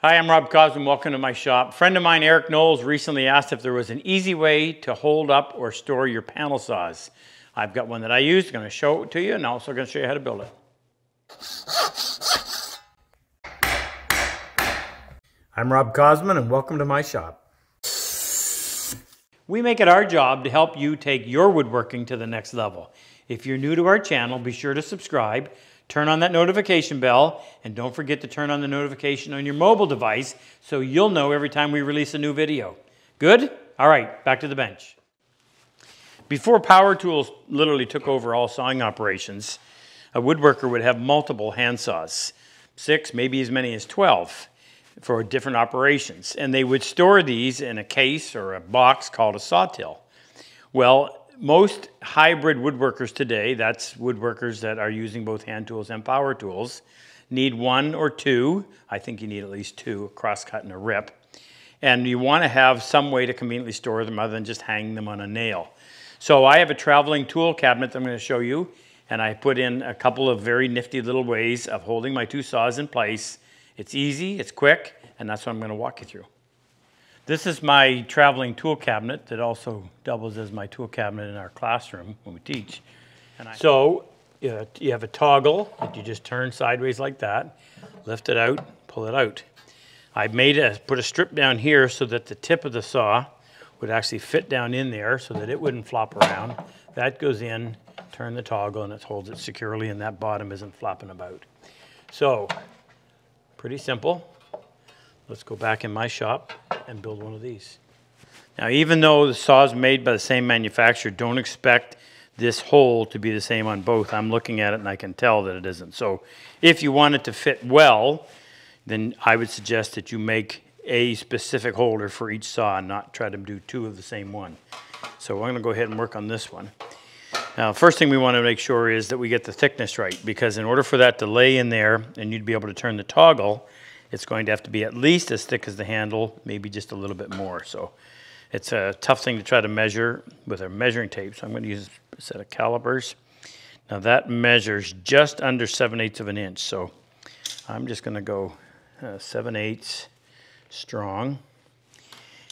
Hi, I'm Rob Cosman. Welcome to my shop. Friend of mine, Eric Knowles, recently asked if there was an easy way to hold up or store your panel saws. I've got one that I use. I'm going to show it to you and also going to show you how to build it. I'm Rob Cosman and welcome to my shop. We make it our job to help you take your woodworking to the next level. If you're new to our channel, be sure to subscribe Turn on that notification bell and don't forget to turn on the notification on your mobile device so you'll know every time we release a new video. Good? All right, back to the bench. Before power tools literally took over all sawing operations, a woodworker would have multiple handsaws, six, maybe as many as 12 for different operations. And they would store these in a case or a box called a sawtill. Well, most hybrid woodworkers today, that's woodworkers that are using both hand tools and power tools, need one or two. I think you need at least two, a crosscut and a rip. And you want to have some way to conveniently store them other than just hanging them on a nail. So I have a traveling tool cabinet that I'm going to show you. And I put in a couple of very nifty little ways of holding my two saws in place. It's easy, it's quick, and that's what I'm going to walk you through. This is my traveling tool cabinet that also doubles as my tool cabinet in our classroom when we teach. so you have a toggle that you just turn sideways like that, lift it out, pull it out. I made a, put a strip down here so that the tip of the saw would actually fit down in there so that it wouldn't flop around. That goes in, turn the toggle and it holds it securely and that bottom isn't flopping about. So, pretty simple. Let's go back in my shop and build one of these. Now, even though the saw is made by the same manufacturer, don't expect this hole to be the same on both. I'm looking at it and I can tell that it isn't. So if you want it to fit well, then I would suggest that you make a specific holder for each saw and not try to do two of the same one. So I'm going to go ahead and work on this one. Now, first thing we want to make sure is that we get the thickness right because in order for that to lay in there and you'd be able to turn the toggle, it's going to have to be at least as thick as the handle, maybe just a little bit more. So it's a tough thing to try to measure with a measuring tape. So I'm going to use a set of calipers. Now that measures just under 7 eighths of an inch. So I'm just going to go uh, 7 eighths strong.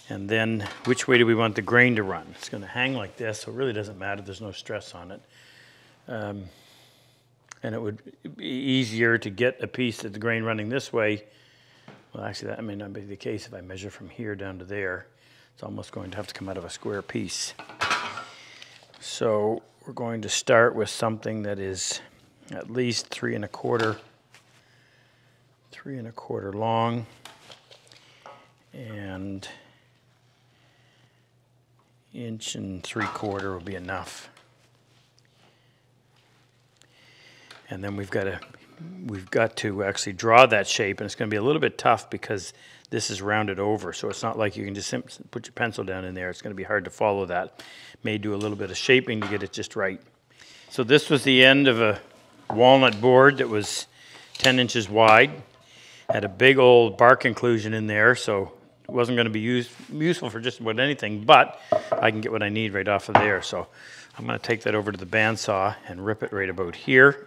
And then which way do we want the grain to run? It's going to hang like this, so it really doesn't matter. There's no stress on it. Um, and it would be easier to get a piece of the grain running this way well, actually, that may not be the case if I measure from here down to there. It's almost going to have to come out of a square piece. So we're going to start with something that is at least three and a quarter, three and a quarter long, and inch and three quarter will be enough. And then we've got to we've got to actually draw that shape, and it's going to be a little bit tough because this is rounded over, so it's not like you can just put your pencil down in there. It's going to be hard to follow that. May do a little bit of shaping to get it just right. So this was the end of a walnut board that was 10 inches wide. Had a big old bark inclusion in there, so it wasn't going to be useful for just about anything, but I can get what I need right off of there. So I'm going to take that over to the bandsaw and rip it right about here.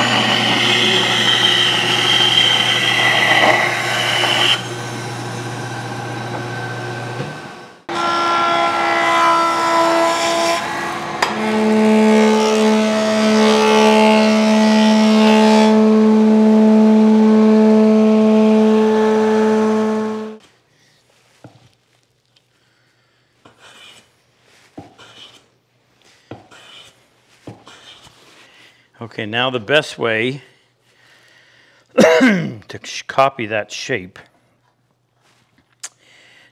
Okay, now the best way to copy that shape,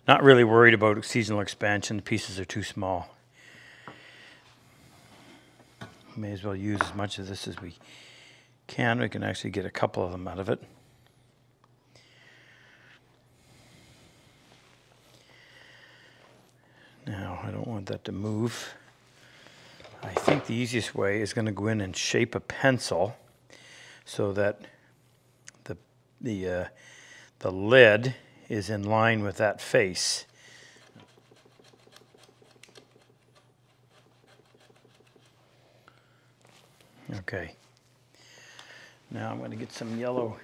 not really worried about seasonal expansion, the pieces are too small. May as well use as much of this as we can. We can actually get a couple of them out of it. Now, I don't want that to move. I think the easiest way is going to go in and shape a pencil so that the, the, uh, the lid is in line with that face. Okay. Now I'm going to get some yellow.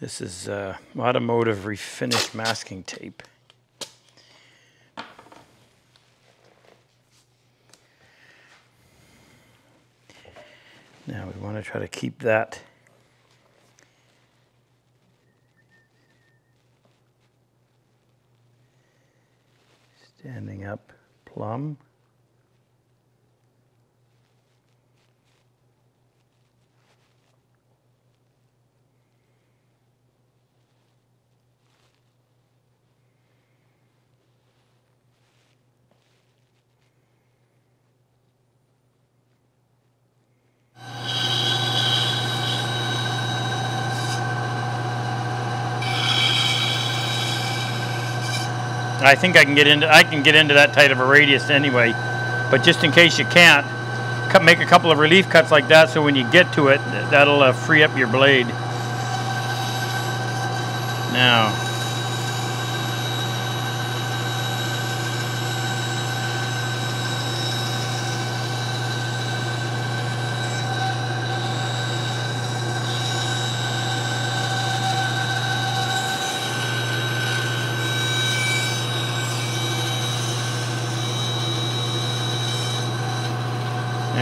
This is uh, automotive refinish masking tape. We want to try to keep that standing up plumb. I think I can get into I can get into that tight of a radius anyway, but just in case you can't, cut, make a couple of relief cuts like that so when you get to it, that'll uh, free up your blade. Now,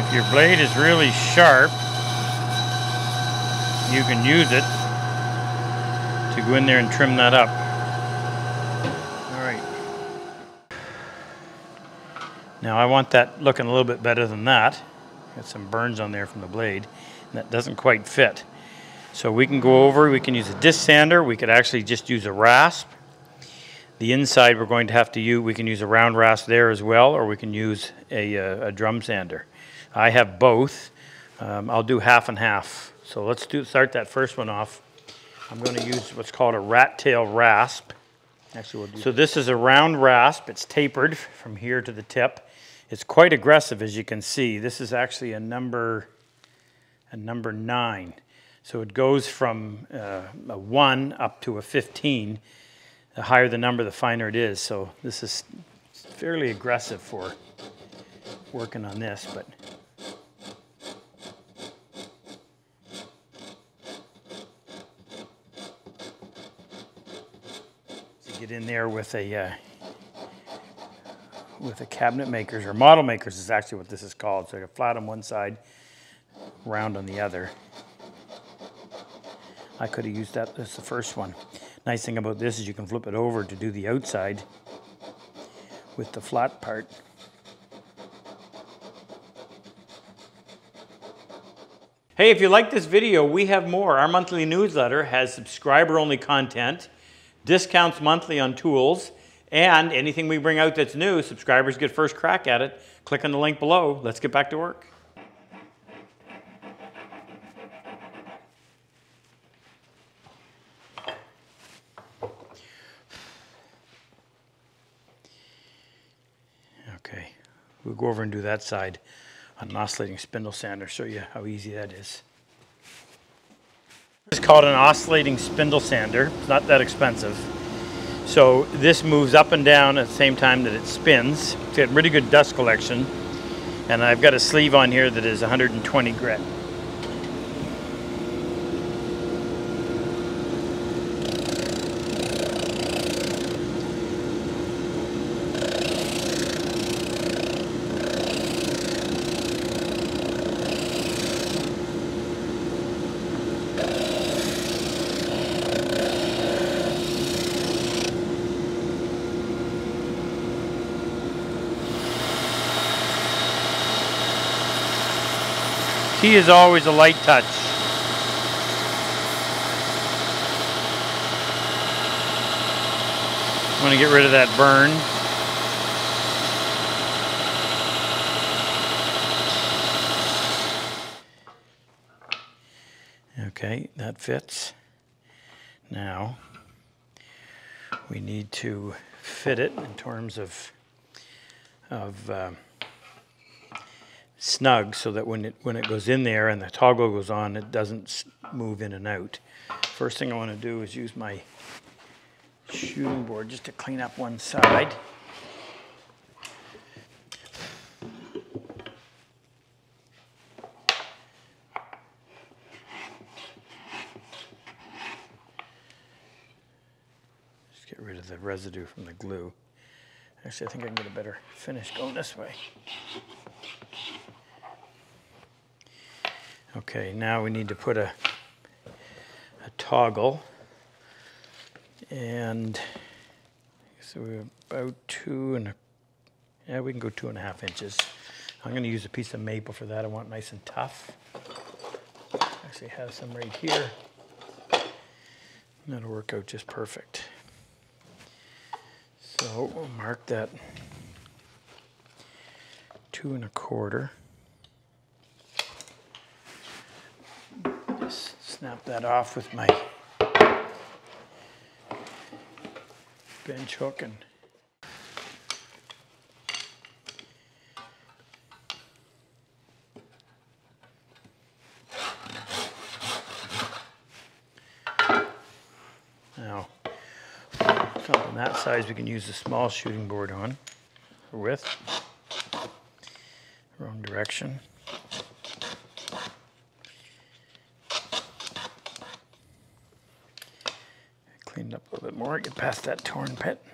If your blade is really sharp, you can use it to go in there and trim that up. All right. Now I want that looking a little bit better than that. Got some burns on there from the blade, that doesn't quite fit. So we can go over, we can use a disc sander, we could actually just use a rasp. The inside we're going to have to use, we can use a round rasp there as well, or we can use a, uh, a drum sander. I have both. Um, I'll do half and half. So let's do start that first one off. I'm going to use what's called a rat tail rasp. Actually, we'll So this is a round rasp. It's tapered from here to the tip. It's quite aggressive, as you can see. This is actually a number, a number nine. So it goes from uh, a one up to a 15. The higher the number, the finer it is. So this is fairly aggressive for working on this, but get in there with a uh, with a cabinet makers or model makers is actually what this is called. So a flat on one side, round on the other. I could have used that as the first one. Nice thing about this is you can flip it over to do the outside with the flat part. Hey, if you like this video, we have more. Our monthly newsletter has subscriber-only content, discounts monthly on tools, and anything we bring out that's new, subscribers get first crack at it. Click on the link below. Let's get back to work. Okay, we'll go over and do that side on an oscillating spindle sander, show you how easy that is. It's called an oscillating spindle sander. It's not that expensive. So this moves up and down at the same time that it spins. It's got really good dust collection. And I've got a sleeve on here that is 120 grit. Key is always a light touch. Want to get rid of that burn. Okay, that fits. Now, we need to fit it in terms of, of uh, snug so that when it, when it goes in there and the toggle goes on, it doesn't move in and out. First thing I want to do is use my shooting board just to clean up one side. Just get rid of the residue from the glue. Actually, I think I can get a better finish going this way. Okay, now we need to put a, a toggle. And so we're about two and a, yeah, we can go two and a half inches. I'm gonna use a piece of maple for that. I want nice and tough. Actually have some right here. That'll work out just perfect. So we'll mark that two and a quarter. Just snap that off with my bench hook and now something that size we can use the small shooting board on with wrong direction clean it up a little bit more get past that torn pit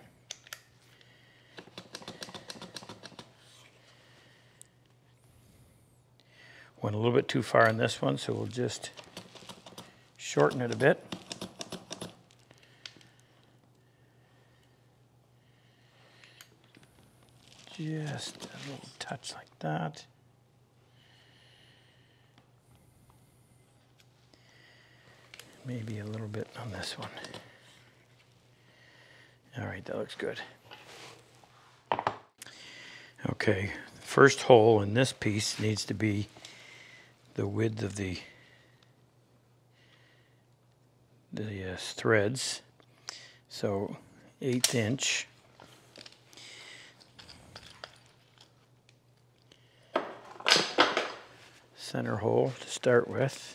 went a little bit too far in this one so we'll just shorten it a bit just a little touch like that. Maybe a little bit on this one. All right, that looks good. Okay, first hole in this piece needs to be the width of the the uh, threads. So eighth inch. center hole to start with.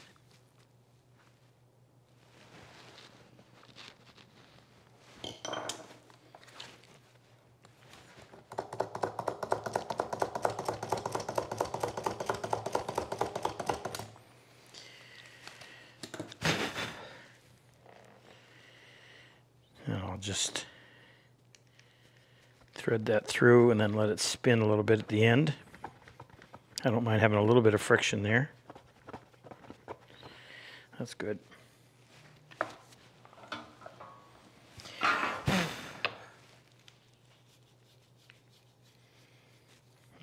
And I'll just thread that through and then let it spin a little bit at the end. I don't mind having a little bit of friction there. That's good.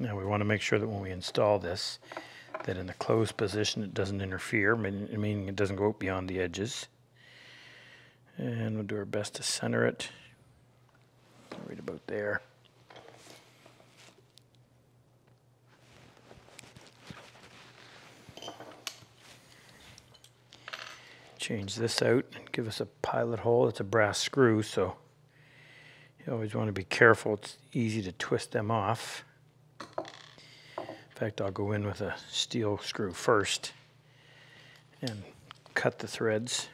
Now we want to make sure that when we install this, that in the closed position it doesn't interfere, meaning it doesn't go beyond the edges. And we'll do our best to center it right about there. change this out and give us a pilot hole. It's a brass screw, so you always want to be careful. It's easy to twist them off. In fact, I'll go in with a steel screw first and cut the threads.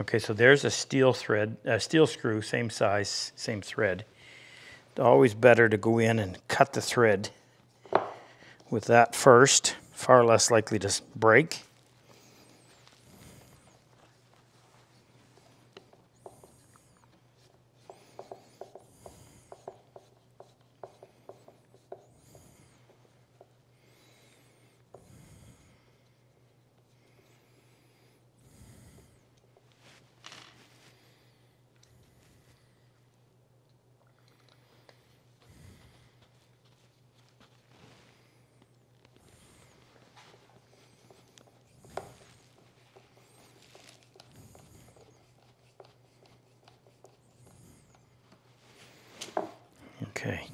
Okay, so there's a steel thread, a steel screw, same size, same thread It's always better to go in and cut the thread with that first, far less likely to break. Okay.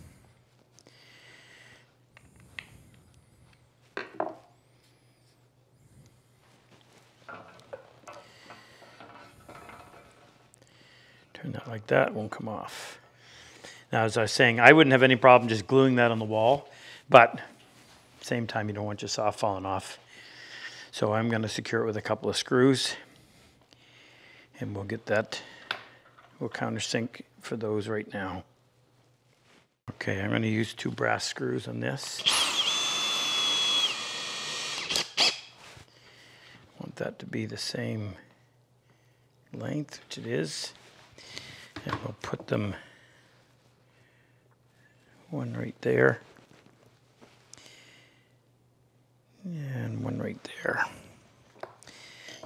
Turn that like that, won't come off. Now, as I was saying, I wouldn't have any problem just gluing that on the wall, but same time, you don't want your saw falling off. So I'm going to secure it with a couple of screws, and we'll get that, we'll countersink for those right now. Okay, I'm gonna use two brass screws on this. Want that to be the same length, which it is. And we'll put them one right there. And one right there.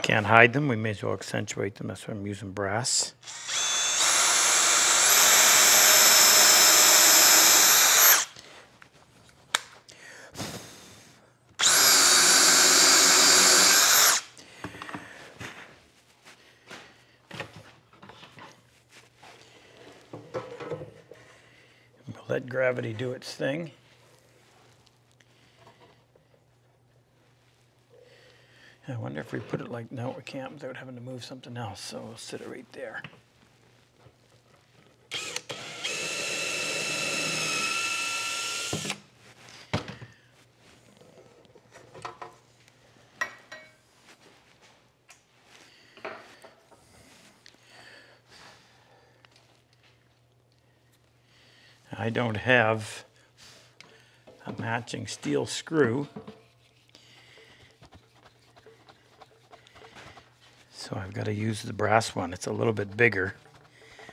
Can't hide them, we may as well accentuate them, that's why I'm using brass. Gravity do its thing. I wonder if we put it like, no, we can't without having to move something else, so we'll sit it right there. I don't have a matching steel screw. So I've got to use the brass one. It's a little bit bigger.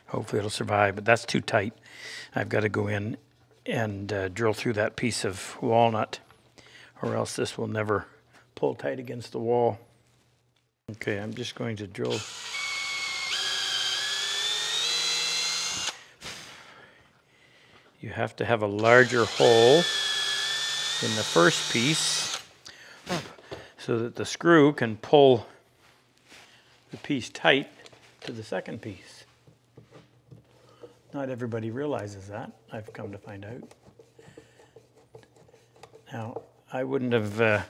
Hopefully it'll survive, but that's too tight. I've got to go in and uh, drill through that piece of walnut or else this will never pull tight against the wall. Okay, I'm just going to drill have to have a larger hole in the first piece so that the screw can pull the piece tight to the second piece. Not everybody realizes that, I've come to find out. Now, I wouldn't have, uh,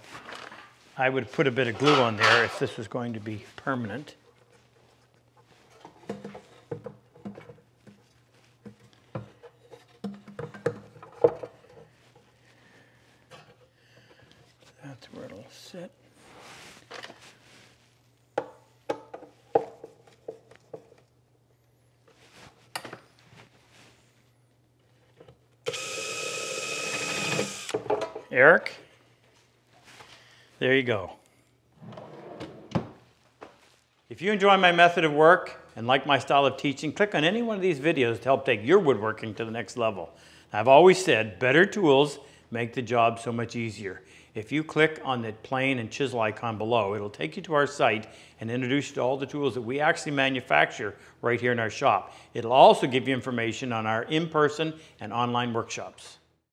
I would have put a bit of glue on there if this was going to be permanent. That's where it'll sit. Eric, there you go. If you enjoy my method of work and like my style of teaching, click on any one of these videos to help take your woodworking to the next level. I've always said better tools make the job so much easier. If you click on the plane and chisel icon below, it'll take you to our site and introduce you to all the tools that we actually manufacture right here in our shop. It'll also give you information on our in-person and online workshops.